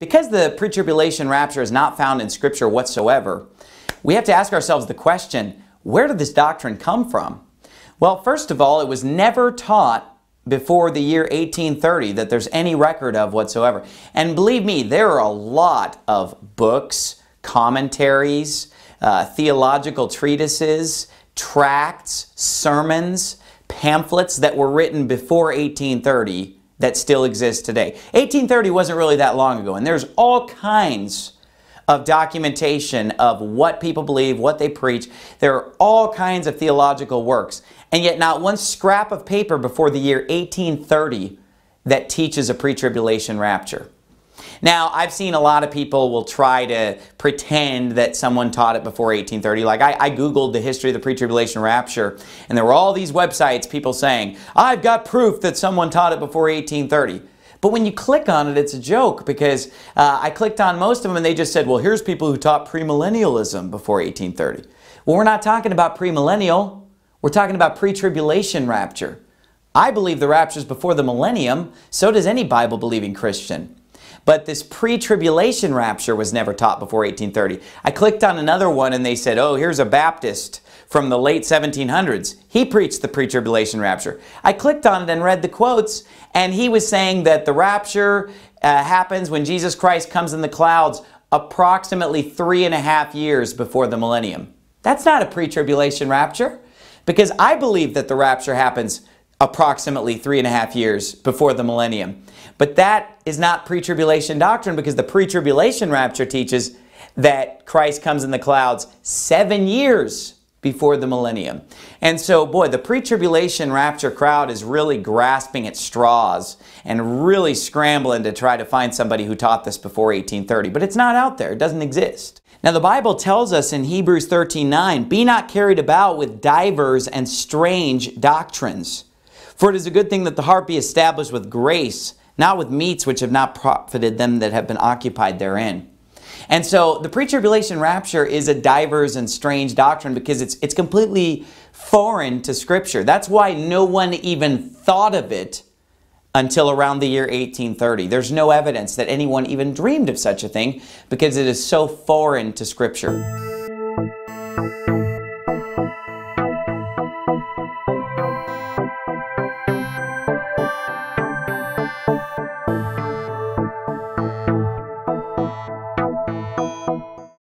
Because the pre-tribulation rapture is not found in Scripture whatsoever, we have to ask ourselves the question, where did this doctrine come from? Well, first of all, it was never taught before the year 1830 that there's any record of whatsoever. And believe me, there are a lot of books, commentaries, uh, theological treatises, tracts, sermons, pamphlets that were written before 1830 that still exists today. 1830 wasn't really that long ago, and there's all kinds of documentation of what people believe, what they preach. There are all kinds of theological works, and yet not one scrap of paper before the year 1830 that teaches a pre-tribulation rapture. Now, I've seen a lot of people will try to pretend that someone taught it before 1830. Like I, I Googled the history of the pre-tribulation rapture, and there were all these websites, people saying, I've got proof that someone taught it before 1830. But when you click on it, it's a joke because uh, I clicked on most of them and they just said, well, here's people who taught premillennialism before 1830. Well, we're not talking about premillennial. We're talking about pre-tribulation rapture. I believe the rapture is before the millennium. So does any Bible-believing Christian. But this pre-tribulation rapture was never taught before 1830. I clicked on another one and they said, oh, here's a Baptist from the late 1700s. He preached the pre-tribulation rapture. I clicked on it and read the quotes and he was saying that the rapture uh, happens when Jesus Christ comes in the clouds approximately three and a half years before the millennium. That's not a pre-tribulation rapture because I believe that the rapture happens approximately three and a half years before the millennium. But that is not pre-tribulation doctrine because the pre-tribulation rapture teaches that Christ comes in the clouds seven years before the millennium. And so, boy, the pre-tribulation rapture crowd is really grasping at straws and really scrambling to try to find somebody who taught this before 1830. But it's not out there. It doesn't exist. Now, the Bible tells us in Hebrews 13, 9, Be not carried about with divers and strange doctrines for it is a good thing that the heart be established with grace, not with meats which have not profited them that have been occupied therein. And so the pre-tribulation rapture is a diverse and strange doctrine because it's, it's completely foreign to Scripture. That's why no one even thought of it until around the year 1830. There's no evidence that anyone even dreamed of such a thing because it is so foreign to Scripture.